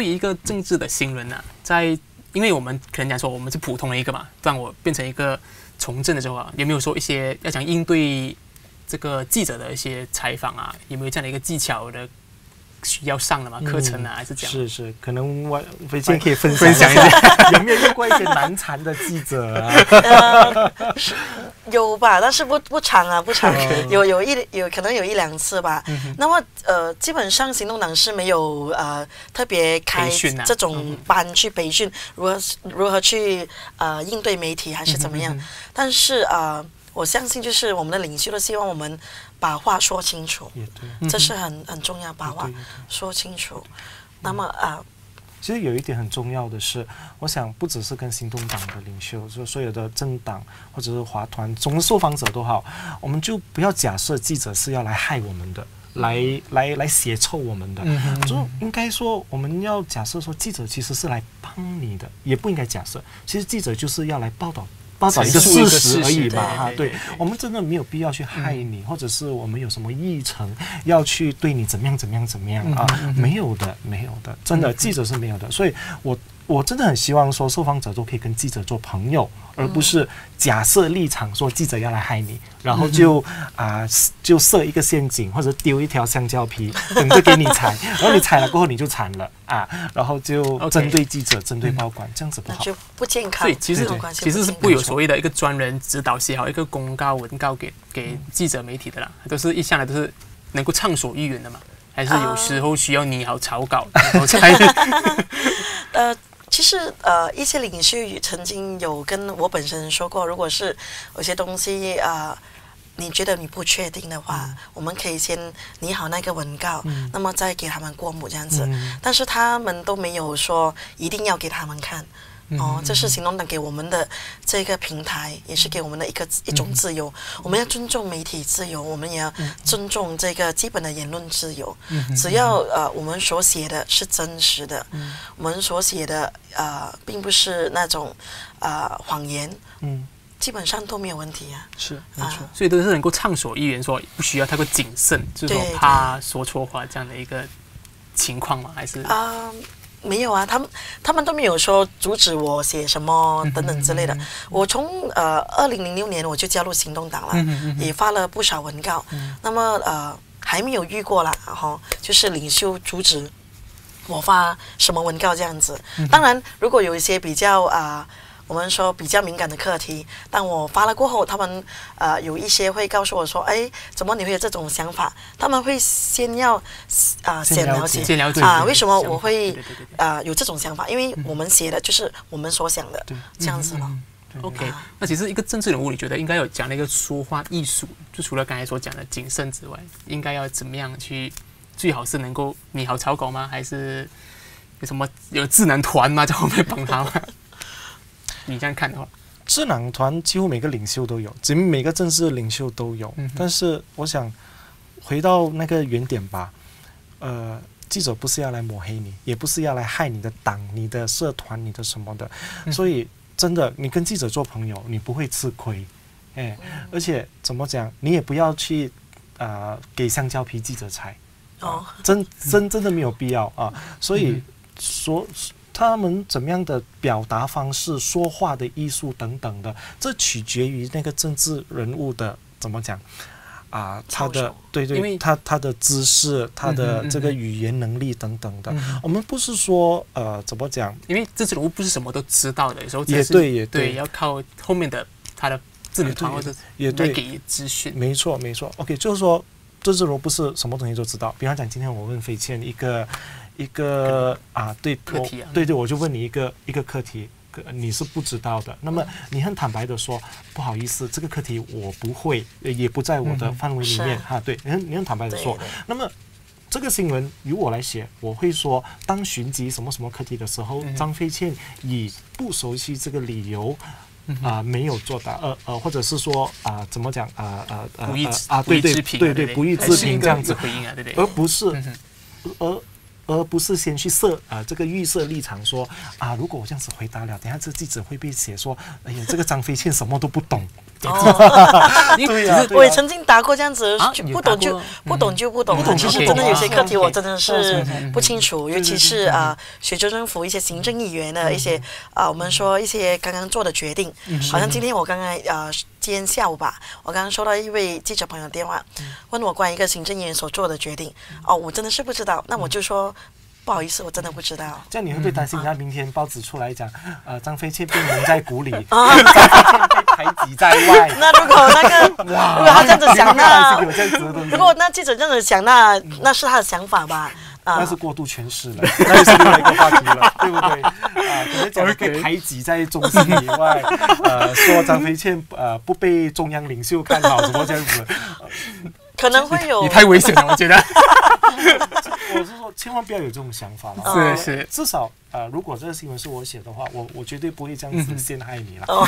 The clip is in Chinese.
对于一个政治的新闻呢，在因为我们可能讲说我们是普通的一个嘛，当我变成一个从政的时候啊，有没有说一些要想应对这个记者的一些采访啊，有没有这样的一个技巧的？需要上的嘛课程啊，还是这样？是是，可能我飞剑可以分分享一下，有没有遇过一些难缠的记者啊？有吧，但是不不长啊，不长，有有一有可能有一两次吧。那么呃，基本上行动党是没有呃特别开这种班去培训，如何如何去呃应对媒体还是怎么样？但是啊。我相信，就是我们的领袖都希望我们把话说清楚，也对，这是很很重要，把话说清楚。那么啊，其实有一点很重要的是，我想不只是跟行动党的领袖，就所有的政党或者是华团，总的受访者都好，我们就不要假设记者是要来害我们的，来来来胁凑我们的，就应该说我们要假设说记者其实是来帮你的，也不应该假设，其实记者就是要来报道。报道一个事实而已嘛，哈，对，我们真的没有必要去害你，或者是我们有什么议程要去对你怎么样怎么样怎么样啊？没有的，没有的，真的，记者是没有的，所以我。我真的很希望说，受访者都可以跟记者做朋友，而不是假设立场说记者要来害你，然后就啊就设一个陷阱或者丢一条香蕉皮 等着给你踩，然后你踩了过后你就惨了啊，然后就针对记者、针对报馆，这样子不好，就不健康。所以其实其实是不有所谓的一个专人指导写好一个公告文告给给记者媒体的啦，都是一向来都是能够畅所欲言的嘛，还是有时候需要拟好草稿 然后才 呃。其实，呃，一些领袖曾经有跟我本身说过，如果是有些东西啊，你觉得你不确定的话，我们可以先拟好那个文告，那么再给他们过目这样子。但是他们都没有说一定要给他们看。哦，这是行动党给我们的这个平台，也是给我们的一个一种自由。我们要尊重媒体自由，我们也要尊重这个基本的言论自由。只要呃我们所写的是真实的，我们所写的呃并不是那种呃谎言，嗯，基本上都没有问题啊。是，没错。所以都是能够畅所欲言，说不需要太过谨慎，就是说怕说错话这样的一个情况吗？还是啊？没有啊，他们他们都没有说阻止我写什么等等之类的。我从呃二零零六年我就加入行动党了，也发了不少文告。那么呃还没有遇过啦，哈，就是领袖阻止我发什么文告这样子。当然，如果有一些比较啊。我们说比较敏感的课题，但我发了过后，他们呃有一些会告诉我说：“哎，怎么你会有这种想法？”他们会先要啊先了解啊，为什么我会啊有这种想法？因为我们写的就是我们所想的这样子了。OK，那其实一个政治人物，你觉得应该有讲那个说话艺术？就除了刚才所讲的谨慎之外，应该要怎么样去？最好是能够你好草稿吗？还是有什么有智能团吗？在后面帮他吗？你这样看的话，智囊团几乎每个领袖都有，几乎每个政治领袖都有。但是我想回到那个原点吧，呃，记者不是要来抹黑你，也不是要来害你的党、你的社团、你的什么的。所以真的，你跟记者做朋友，你不会吃亏。哎，而且怎么讲，你也不要去啊给香蕉皮记者踩。哦，真真真的没有必要啊。所以说。他们怎么样的表达方式、说话的艺术等等的，这取决于那个政治人物的怎么讲啊？他的对对，他他的姿势、他的这个语言能力等等的。我们不是说呃怎么讲？因为政治人物不是什么都知道的，有时候也对也对，要靠后面的他的智能团或者也对给资讯。没错没错。OK，就是说政治人物不是什么东西都知道。比方讲，今天我问飞倩一个。一个啊，对，课题对对，我就问你一个一个课题，你是不知道的。那么你很坦白的说，不好意思，这个课题我不会，也不在我的范围里面哈。对，你很你很坦白的说。那么这个新闻由我来写，我会说，当寻及什么什么课题的时候，张飞倩以不熟悉这个理由啊，没有做到，呃呃，或者是说啊，怎么讲啊啊啊啊，对对对对，不予置评这样子，回应啊，对对，而不是而。而不是先去设啊、这个预设立场说啊，如果我这样子回答了，等下这记者会被写说，哎呀，这个张飞倩什么都不懂。哦。对呀、只是对呀我也曾经答过这样子不懂就不懂就不懂。不懂其实真的有些啊课题我真的是不清楚，尤其是啊，学州政府一些行政议员的一些啊，我们说一些刚刚做的决定，好像今天我刚刚啊。今天下午吧，我刚刚收到一位记者朋友电话，问我关于一个行政议员所做的决定。哦，我真的是不知道，那我就说不好意思，我真的不知道。这样你会不会担心？他明天报纸出来讲，呃，张飞倩被蒙在鼓里，啊张飞倩被排挤在外。那如果那个如果他这样子想，那 如。果那记者这样子想，那那是他的想法吧？啊那是过度诠释了，那又是另外一个话题了，对不对？啊，可能讲被排挤在中心以外，呃，说张飞倩呃不被中央领袖看好，什么这样子，可能会有你太危险了，我觉得我是说千万不要有这种想法了。哦是是。至少呃，如果这个新闻是我写的话，我我绝对不会这样子陷害你了。哦